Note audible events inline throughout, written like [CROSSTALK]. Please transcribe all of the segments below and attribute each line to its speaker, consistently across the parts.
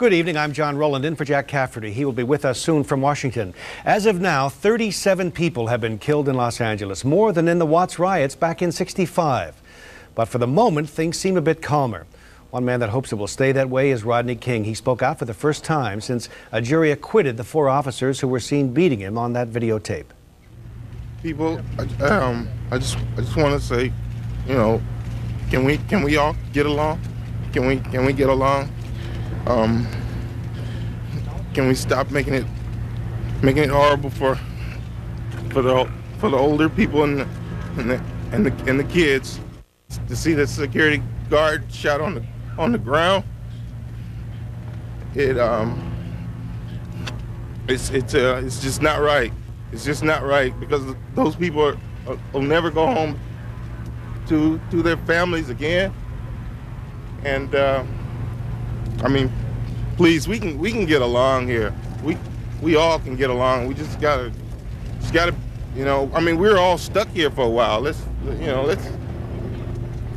Speaker 1: Good evening. I'm John Roland in for Jack Cafferty. He will be with us soon from Washington. As of now, 37 people have been killed in Los Angeles, more than in the Watts riots back in 65. But for the moment, things seem a bit calmer. One man that hopes it will stay that way is Rodney King. He spoke out for the first time since a jury acquitted the four officers who were seen beating him on that videotape.
Speaker 2: People, um, I just, I just want to say, you know, can we, can we all get along? Can we, can we get along? Um, can we stop making it making it horrible for for the for the older people and the, and the and the, and the kids to see the security guard shot on the on the ground? It um it's it's uh, it's just not right. It's just not right because those people are, are, will never go home to to their families again. And uh, I mean, please, we can we can get along here. We we all can get along. We just gotta just gotta you know. I mean, we're all stuck here for a while. Let's you know let's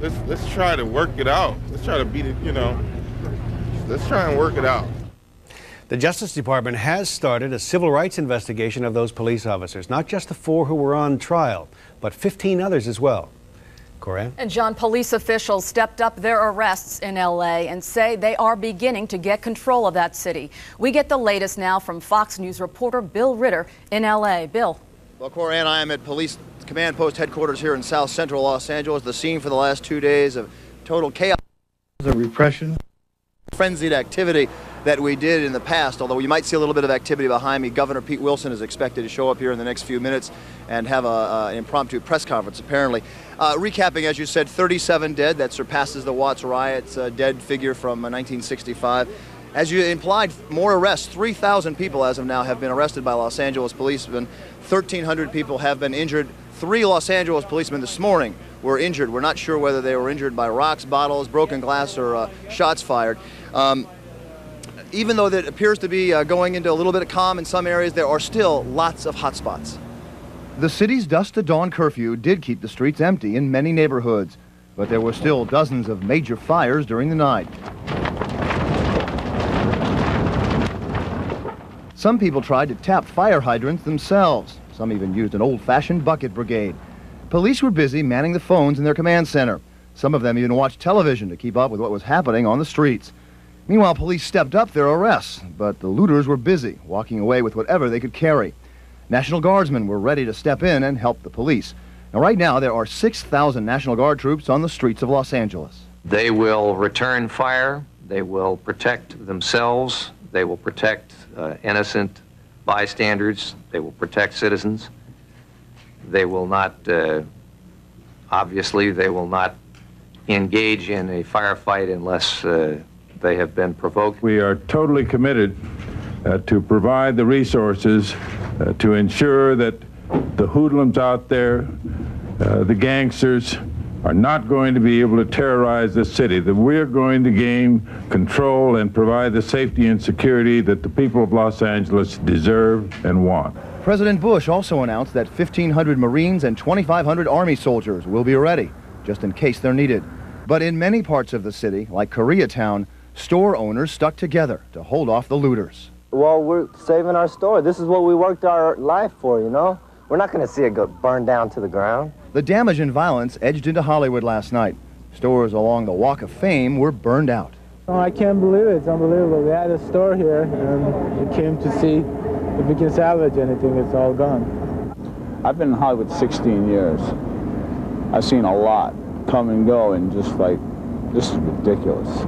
Speaker 2: let's let's try to work it out. Let's try to beat it. You know, let's try and work it out.
Speaker 1: The Justice Department has started a civil rights investigation of those police officers, not just the four who were on trial, but 15 others as well. Corinne?
Speaker 3: And John, police officials stepped up their arrests in L.A. and say they are beginning to get control of that city. We get the latest now from Fox News reporter Bill Ritter in L.A. Bill.
Speaker 4: Well, Corinne, I am at Police Command Post headquarters here in South Central Los Angeles, the scene for the last two days of total chaos.
Speaker 5: The repression.
Speaker 4: Frenzied activity that we did in the past, although you might see a little bit of activity behind me. Governor Pete Wilson is expected to show up here in the next few minutes and have a, uh, an impromptu press conference, apparently. Uh, recapping, as you said, 37 dead. That surpasses the Watts riots uh, dead figure from 1965. Uh, as you implied, more arrests. 3,000 people as of now have been arrested by Los Angeles policemen. 1,300 people have been injured. Three Los Angeles policemen this morning were injured. We're not sure whether they were injured by rocks, bottles, broken glass, or uh, shots fired. Um, even though that appears to be uh, going into a little bit of calm in some areas, there are still lots of hotspots.
Speaker 6: The city's dusk to dawn curfew did keep the streets empty in many neighborhoods, but there were still dozens of major fires during the night. Some people tried to tap fire hydrants themselves. Some even used an old-fashioned bucket brigade. Police were busy manning the phones in their command center. Some of them even watched television to keep up with what was happening on the streets. Meanwhile, police stepped up their arrests, but the looters were busy, walking away with whatever they could carry. National Guardsmen were ready to step in and help the police. Now, right now, there are 6,000 National Guard troops on the streets of Los Angeles.
Speaker 7: They will return fire. They will protect themselves. They will protect uh, innocent bystanders. They will protect citizens. They will not, uh, obviously, they will not engage in a firefight unless uh, they have been provoked.
Speaker 8: We are totally committed uh, to provide the resources uh, to ensure that the hoodlums out there, uh, the gangsters, are not going to be able to terrorize the city, that we're going to gain control and provide the safety and security that the people of Los Angeles deserve and want.
Speaker 6: President Bush also announced that 1,500 Marines and 2,500 Army soldiers will be ready, just in case they're needed. But in many parts of the city, like Koreatown, store owners stuck together to hold off the looters
Speaker 9: well, we're saving our store. This is what we worked our life for, you know? We're not going to see it go burn down to the ground.
Speaker 6: The damage and violence edged into Hollywood last night. Stores along the Walk of Fame were burned out.
Speaker 10: Oh, I can't believe it. It's unbelievable. We had a store here, and we came to see if we can salvage anything. It's all gone.
Speaker 11: I've been in Hollywood 16 years. I've seen a lot come and go, and just like, this is ridiculous.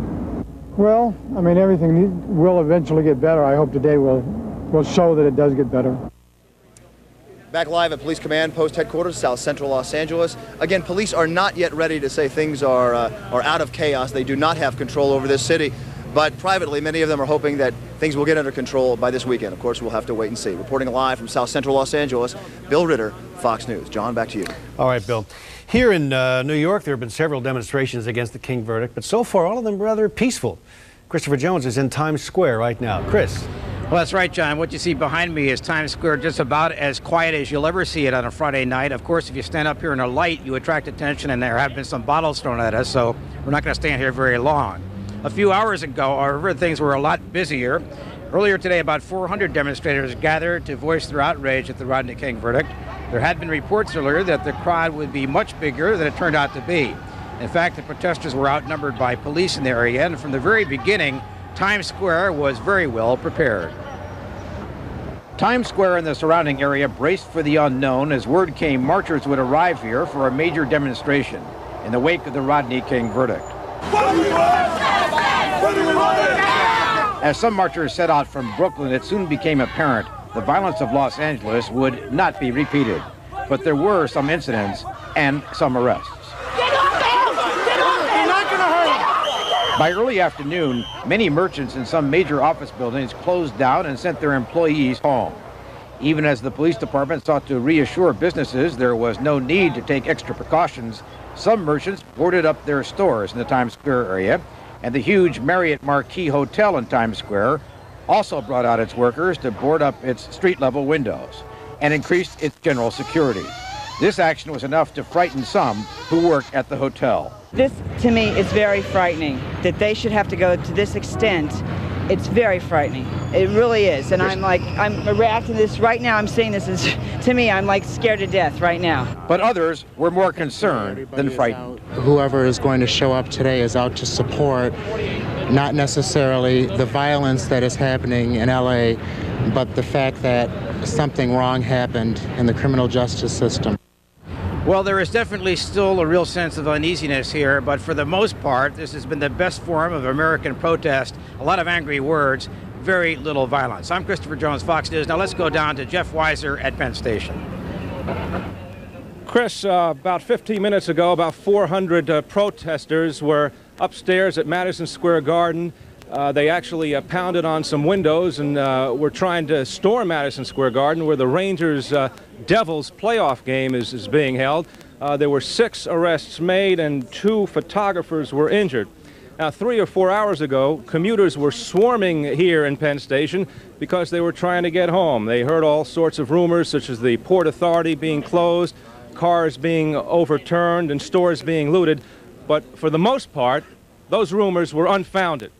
Speaker 10: Well, I mean, everything will eventually get better. I hope today will, will show that it does get better.
Speaker 4: Back live at Police Command Post Headquarters, South Central Los Angeles. Again, police are not yet ready to say things are, uh, are out of chaos. They do not have control over this city. But privately, many of them are hoping that things will get under control by this weekend. Of course, we'll have to wait and see. Reporting live from South Central Los Angeles, Bill Ritter, Fox News. John, back to you.
Speaker 1: All right, Bill. Here in uh, New York, there have been several demonstrations against the King verdict, but so far all of them rather peaceful. Christopher Jones is in Times Square right now. Chris.
Speaker 12: Well, that's right, John. What you see behind me is Times Square just about as quiet as you'll ever see it on a Friday night. Of course, if you stand up here in the light, you attract attention, and there have been some bottles thrown at us, so we're not going to stand here very long. A few hours ago, however, things were a lot busier. Earlier today, about 400 demonstrators gathered to voice their outrage at the Rodney King verdict. There had been reports earlier that the crowd would be much bigger than it turned out to be. In fact, the protesters were outnumbered by police in the area, and from the very beginning, Times Square was very well prepared. Times Square and the surrounding area braced for the unknown as word came marchers would arrive here for a major demonstration in the wake of the Rodney King verdict. As some marchers set out from Brooklyn, it soon became apparent the violence of Los Angeles would not be repeated. But there were some incidents and some arrests. By early afternoon, many merchants in some major office buildings closed down and sent their employees home. Even as the police department sought to reassure businesses there was no need to take extra precautions, some merchants boarded up their stores in the Times Square area and the huge Marriott Marquis Hotel in Times Square also brought out its workers to board up its street-level windows and increased its general security. This action was enough to frighten some who work at the hotel.
Speaker 5: This, to me, is very frightening that they should have to go to this extent. It's very frightening. It really is. And I'm like, I'm reacting to this right now. I'm saying this is, to me, I'm like scared to death right now.
Speaker 12: But others were more concerned than frightened.
Speaker 13: Whoever is going to show up today is out to support not necessarily the violence that is happening in LA, but the fact that something wrong happened in the criminal justice system.
Speaker 12: Well, there is definitely still a real sense of uneasiness here, but for the most part, this has been the best form of American protest. A lot of angry words, very little violence. I'm Christopher Jones, Fox News. Now let's go down to Jeff Weiser at Penn Station.
Speaker 14: Chris, uh, about 15 minutes ago, about 400 uh, protesters were upstairs at Madison Square Garden. Uh, they actually uh, pounded on some windows and uh, were trying to storm Madison Square Garden, where the Rangers uh, Devils playoff game is, is being held. Uh, there were six arrests made and two photographers were injured. Now, three or four hours ago, commuters were swarming here in Penn Station because they were trying to get home. They heard all sorts of rumors, such as the Port Authority being closed, cars being overturned, and stores being looted. But for the most part, those rumors were unfounded.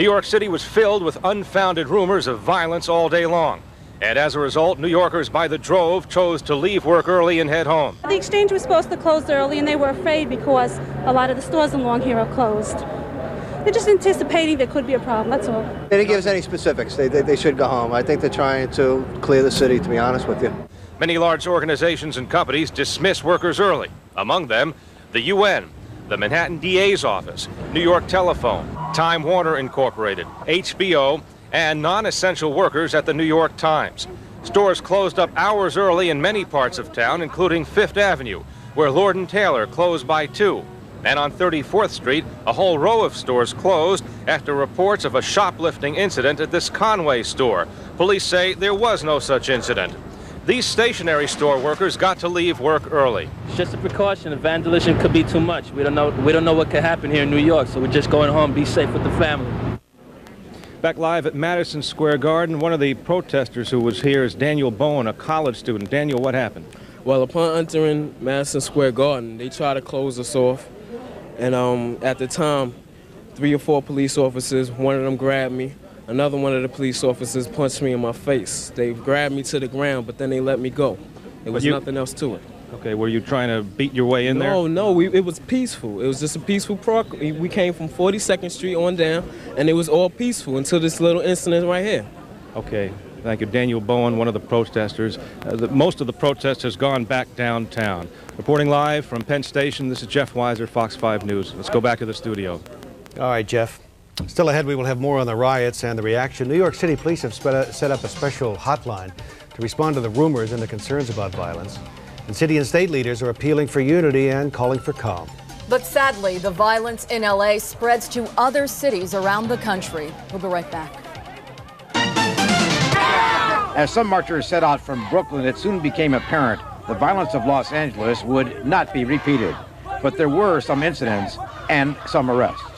Speaker 14: New York City was filled with unfounded rumors of violence all day long. And as a result, New Yorkers by the drove chose to leave work early and head home.
Speaker 15: The exchange was supposed to close early, and they were afraid because a lot of the stores along here are closed. They're just anticipating there could be a problem, that's all.
Speaker 16: They didn't give us any specifics. They, they, they should go home. I think they're trying to clear the city, to be honest with you.
Speaker 14: Many large organizations and companies dismiss workers early. Among them, the UN, the Manhattan DA's office, New York Telephone, Time Warner Incorporated, HBO, and non-essential workers at the New York Times. Stores closed up hours early in many parts of town, including Fifth Avenue, where Lord & Taylor closed by 2. And on 34th Street, a whole row of stores closed after reports of a shoplifting incident at this Conway store. Police say there was no such incident. These stationery store workers got to leave work early.
Speaker 17: It's just a precaution. The vandalism could be too much. We don't know. We don't know what could happen here in New York, so we're just going home, be safe with the family.
Speaker 14: Back live at Madison Square Garden, one of the protesters who was here is Daniel Bowen, a college student. Daniel, what happened?
Speaker 18: Well, upon entering Madison Square Garden, they tried to close us off. And um, at the time, three or four police officers, one of them grabbed me. Another one of the police officers punched me in my face. They grabbed me to the ground, but then they let me go. There was
Speaker 14: you-
Speaker 18: nothing else to it.
Speaker 14: Okay, were you trying to beat your way in there?
Speaker 18: No, no, we, it was peaceful. It was just a peaceful proc. We came from 42nd Street on down, and it was all peaceful until this little incident right here.
Speaker 14: Okay, thank you. Daniel Bowen, one of the protesters. Uh, the, most of the protest has gone back downtown. Reporting live from Penn Station, this is Jeff Weiser, Fox 5 News. Let's go back to the studio.
Speaker 1: All right, Jeff. Still ahead, we will have more on the riots and the reaction. New York City police have set up a special hotline to respond to the rumors and the concerns about violence. And city and state leaders are appealing for unity and calling for calm.
Speaker 3: But sadly, the violence in LA spreads to other cities around the country. We'll be right back.
Speaker 12: As some marchers set out from Brooklyn, it soon became apparent the violence of Los Angeles would not be repeated. But there were some incidents and some arrests.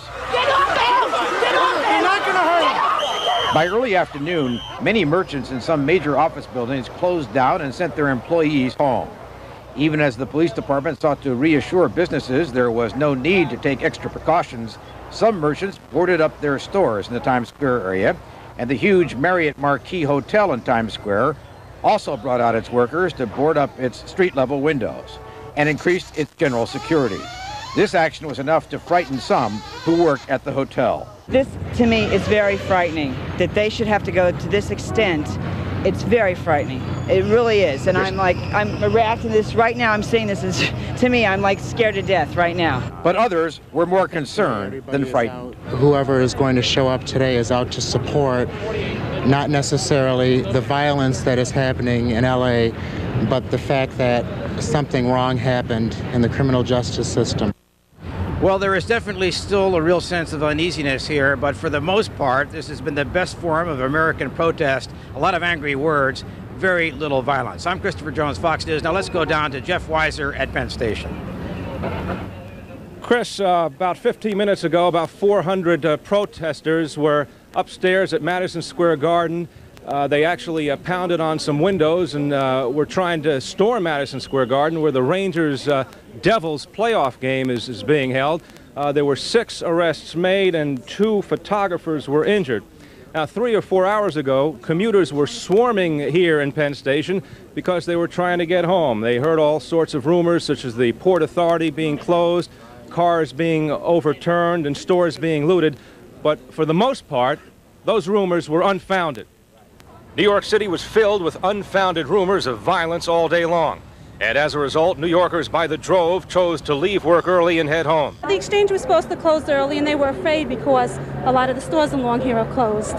Speaker 12: By early afternoon, many merchants in some major office buildings closed down and sent their employees home. Even as the police department sought to reassure businesses there was no need to take extra precautions, Some merchants boarded up their stores in the Times Square area, and the huge Marriott Marquis Hotel in Times Square also brought out its workers to board up its street level windows and increased its general security. This action was enough to frighten some who work at the hotel.
Speaker 5: This, to me, is very frightening that they should have to go to this extent. It's very frightening. It really is. And I'm like, I'm reacting to this right now. I'm saying this is, [LAUGHS] to me, I'm like scared to death right now.
Speaker 12: But others were more concerned than frightened.
Speaker 13: Whoever is going to show up today is out to support not necessarily the violence that is happening in LA, but the fact that something wrong happened in the criminal justice system.
Speaker 12: Well, there is definitely still a real sense of uneasiness here, but for the most part, this has been the best form of American protest. A lot of angry words, very little violence. I'm Christopher Jones, Fox News. Now let's go down to Jeff Weiser at Penn Station.
Speaker 14: Chris, uh, about 15 minutes ago, about 400 uh, protesters were upstairs at Madison Square Garden. Uh, they actually uh, pounded on some windows and uh, were trying to storm Madison Square Garden where the Rangers uh, Devils playoff game is, is being held. Uh, there were six arrests made and two photographers were injured. Now, three or four hours ago, commuters were swarming here in Penn Station because they were trying to get home. They heard all sorts of rumors, such as the Port Authority being closed, cars being overturned, and stores being looted. But for the most part, those rumors were unfounded. New York City was filled with unfounded rumors of violence all day long. And as a result, New Yorkers by the drove chose to leave work early and head home.
Speaker 15: The exchange was supposed to close early, and they were afraid because a lot of the stores along here are closed.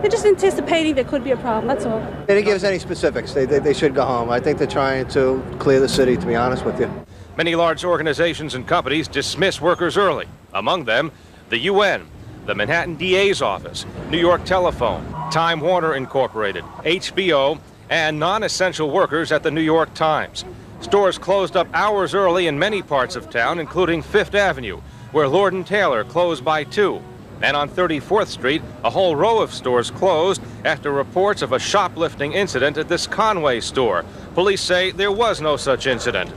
Speaker 15: They're just anticipating there could be a problem, that's all.
Speaker 16: They didn't give us any specifics. They, they, they should go home. I think they're trying to clear the city, to be honest with you.
Speaker 14: Many large organizations and companies dismiss workers early, among them the UN, the Manhattan DA's office, New York Telephone, Time Warner Incorporated, HBO, and non-essential workers at the New York Times. Stores closed up hours early in many parts of town, including Fifth Avenue, where Lord & Taylor closed by 2. And on 34th Street, a whole row of stores closed after reports of a shoplifting incident at this Conway store. Police say there was no such incident.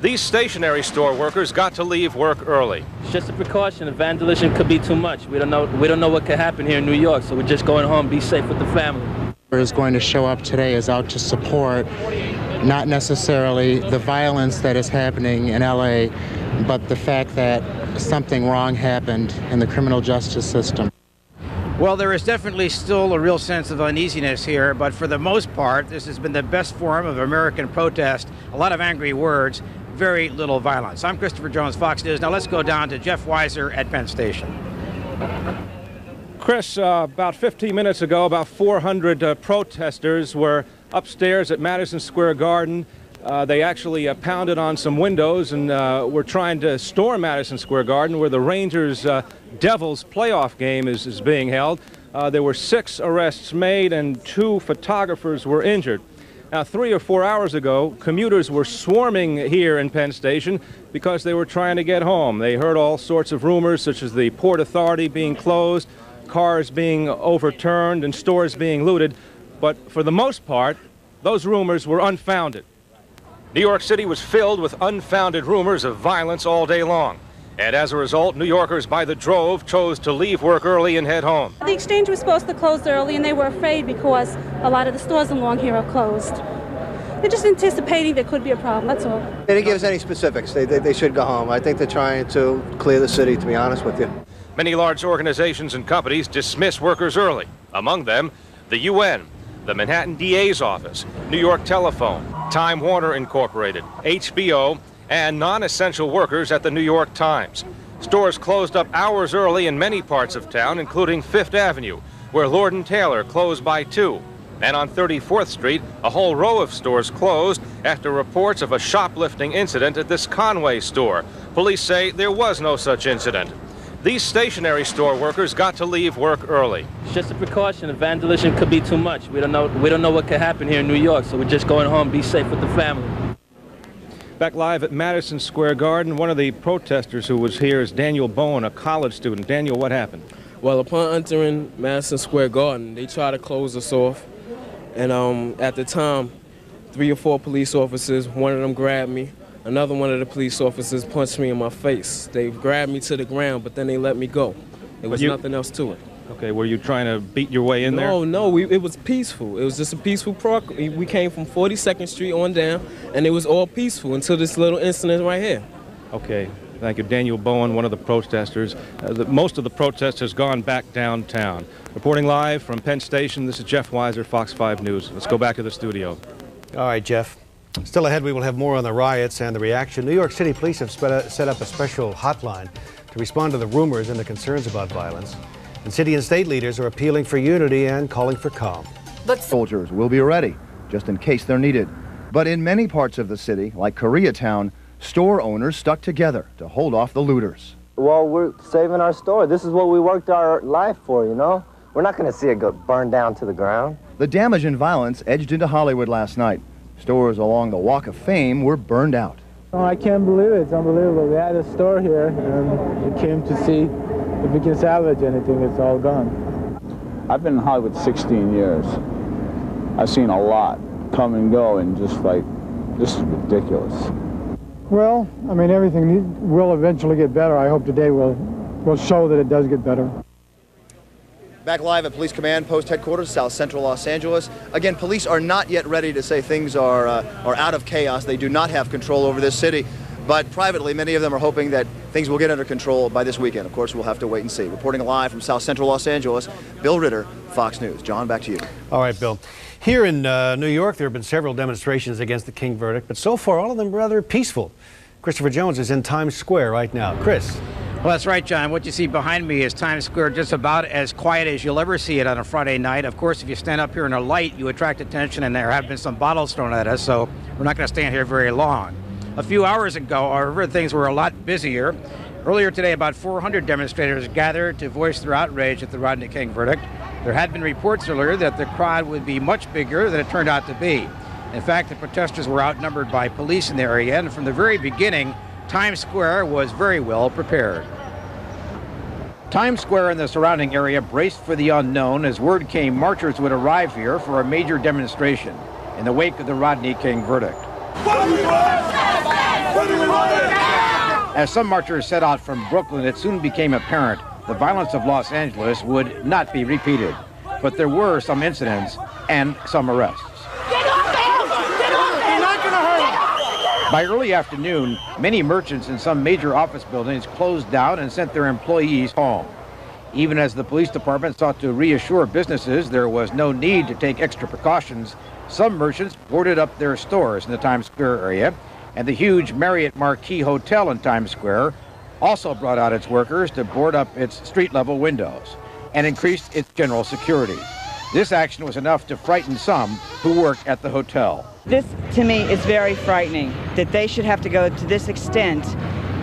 Speaker 14: These stationery store workers got to leave work early.
Speaker 17: It's just a precaution. The vandalism could be too much. We don't know. We don't know what could happen here in New York, so we're just going home, be safe with the family.
Speaker 13: Whoever is going to show up today is out to support not necessarily the violence that is happening in LA, but the fact that something wrong happened in the criminal justice system.
Speaker 12: Well, there is definitely still a real sense of uneasiness here, but for the most part, this has been the best form of American protest. A lot of angry words, very little violence. I'm Christopher Jones, Fox News. Now let's go down to Jeff Weiser at Penn Station.
Speaker 14: Chris, uh, about 15 minutes ago, about 400 uh, protesters were upstairs at Madison Square Garden. Uh, they actually uh, pounded on some windows and uh, were trying to storm Madison Square Garden where the Rangers uh, Devils playoff game is, is being held. there were six arrests made and two photographers were injured. Now, three or four hours ago, commuters were swarming here in Penn Station because they were trying to get home. They heard all sorts of rumors, such as the Port Authority being closed, cars being overturned, and stores being looted. But for the most part, those rumors were unfounded. New York City was filled with unfounded rumors of violence all day long. And as a result, New Yorkers by the drove chose to leave work early and head home.
Speaker 15: The exchange was supposed to close early, and they were afraid because a lot of the stores along here are closed. They're just anticipating there could be a problem, that's all.
Speaker 16: They didn't give us any specifics. They, they, they should go home. I think they're trying to clear the city, to be honest with you.
Speaker 14: Many large organizations and companies dismiss workers early, among them the UN, the Manhattan DA's office, New York Telephone, Time Warner Incorporated, HBO, and non-essential workers at the New York Times. Stores closed up hours early in many parts of town, including Fifth Avenue, where Lord & Taylor closed by 2. And on 34th Street, a whole row of stores closed after reports of a shoplifting incident at this Conway store. Police say there was no such incident. These stationery store workers got to leave work early.
Speaker 17: It's just a precaution. The vandalism could be too much. We don't know. We don't know what could happen here in New York, so we're just going home, be safe with the family.
Speaker 14: Back live at Madison Square Garden, one of the protesters who was here is Daniel Bowen, a college student. Daniel, what happened?
Speaker 18: Well, upon entering Madison Square Garden, they tried to close us off. And um, at the time, three or four police officers, one of them grabbed me, Another one of the police officers punched me in my face. They grabbed me to the ground, but then they let me go. There was
Speaker 14: you-
Speaker 18: nothing else to it.
Speaker 14: Okay, were you trying to beat your way in there?
Speaker 18: No, no, we, it was peaceful. It was just a peaceful proc. We we came from 42nd Street on down, and it was all peaceful until this little incident right here.
Speaker 14: Okay, thank you. Daniel Bowen, one of the protesters. Uh, the, most of the protest has gone back downtown. Reporting live from Penn Station, this is Jeff Weiser, Fox 5 News. Let's go back to the studio.
Speaker 1: All right, Jeff. Still ahead, we will have more on the riots and the reaction. New York City police have set up a special hotline to respond to the rumors and the concerns about violence. And city and state leaders are appealing for unity and calling for calm.
Speaker 3: But
Speaker 6: Soldiers will be ready, just in case they're needed. But in many parts of the city, like Koreatown, store owners stuck together to hold off the looters.
Speaker 9: Well, we're saving our store. This is what we worked our life for, you know? We're not going to see it go burn down to the ground.
Speaker 6: The damage and violence edged into Hollywood last night. Stores along the Walk of Fame were burned out.
Speaker 10: Oh, I can't believe it. It's unbelievable. We had a store here, and we came to see if we can salvage anything. It's all gone.
Speaker 11: I've been in Hollywood 16 years. I've seen a lot come and go and just like, this is ridiculous.
Speaker 19: Well, I mean, everything need- will eventually get better. I hope today will, will show that it does get better.
Speaker 4: Back live at Police Command Post Headquarters, South Central Los Angeles. Again, police are not yet ready to say things are, uh, are out of chaos. They do not have control over this city. But privately, many of them are hoping that things will get under control by this weekend. Of course, we'll have to wait and see. Reporting live from South Central Los Angeles, Bill Ritter, Fox News. John, back to you.
Speaker 1: All right, Bill. Here in uh, New York, there have been several demonstrations against the King verdict, but so far, all of them rather peaceful. Christopher Jones is in Times Square right now. Chris.
Speaker 12: Well, that's right, John. What you see behind me is Times Square just about as quiet as you'll ever see it on a Friday night. Of course, if you stand up here in a light, you attract attention, and there have been some bottles thrown at us, so we're not going to stand here very long. A few hours ago, however, things were a lot busier. Earlier today, about 400 demonstrators gathered to voice their outrage at the Rodney King verdict. There had been reports earlier that the crowd would be much bigger than it turned out to be. In fact, the protesters were outnumbered by police in the area, and from the very beginning, Times Square was very well prepared. Times Square and the surrounding area braced for the unknown as word came marchers would arrive here for a major demonstration in the wake of the Rodney King verdict. As some marchers set out from Brooklyn, it soon became apparent the violence of Los Angeles would not be repeated. But there were some incidents and some arrests. By early afternoon, many merchants in some major office buildings closed down and sent their employees home. Even as the police department sought to reassure businesses there was no need to take extra precautions, some merchants boarded up their stores in the Times Square area, and the huge Marriott Marquis Hotel in Times Square also brought out its workers to board up its street level windows and increased its general security. This action was enough to frighten some who work at the hotel.
Speaker 5: This, to me, is very frightening that they should have to go to this extent.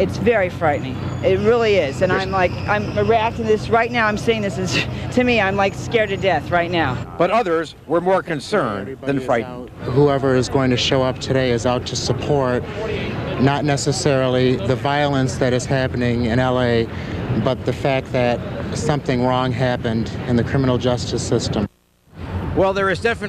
Speaker 5: It's very frightening. It really is. And I'm like, I'm reacting to this right now. I'm saying this is, to me, I'm like scared to death right now.
Speaker 12: But others were more concerned than frightened.
Speaker 13: Whoever is going to show up today is out to support not necessarily the violence that is happening in LA, but the fact that something wrong happened in the criminal justice system.
Speaker 12: Well, there is definitely